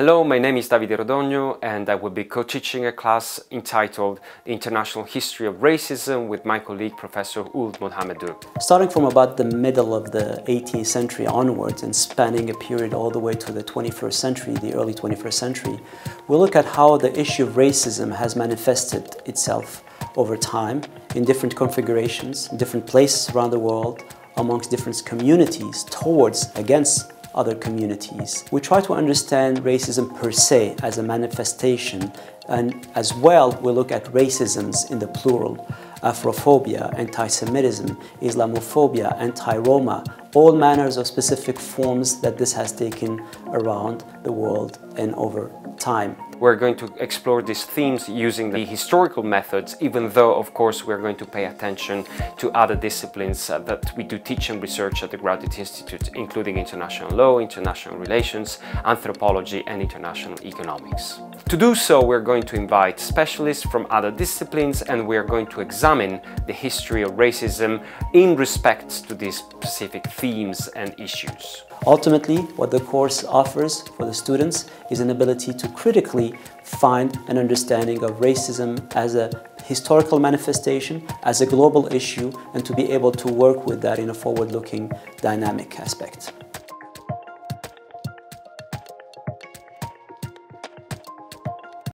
Hello, my name is Davide Rodogno and I will be co-teaching a class entitled The International History of Racism with my colleague Professor Ould Mohamedou. Starting from about the middle of the 18th century onwards and spanning a period all the way to the 21st century, the early 21st century, we'll look at how the issue of racism has manifested itself over time in different configurations, in different places around the world, amongst different communities towards, against other communities. We try to understand racism per se as a manifestation and as well we look at racisms in the plural. Afrophobia, anti-Semitism, Islamophobia, anti-Roma, all manners of specific forms that this has taken around the world and over time. We're going to explore these themes using the historical methods, even though, of course, we're going to pay attention to other disciplines uh, that we do teach and research at the Graduate Institute, including international law, international relations, anthropology, and international economics. To do so, we're going to invite specialists from other disciplines and we're going to examine the history of racism in respect to these specific themes and issues. Ultimately, what the course offers for the students is an ability to critically find an understanding of racism as a historical manifestation, as a global issue, and to be able to work with that in a forward-looking dynamic aspect.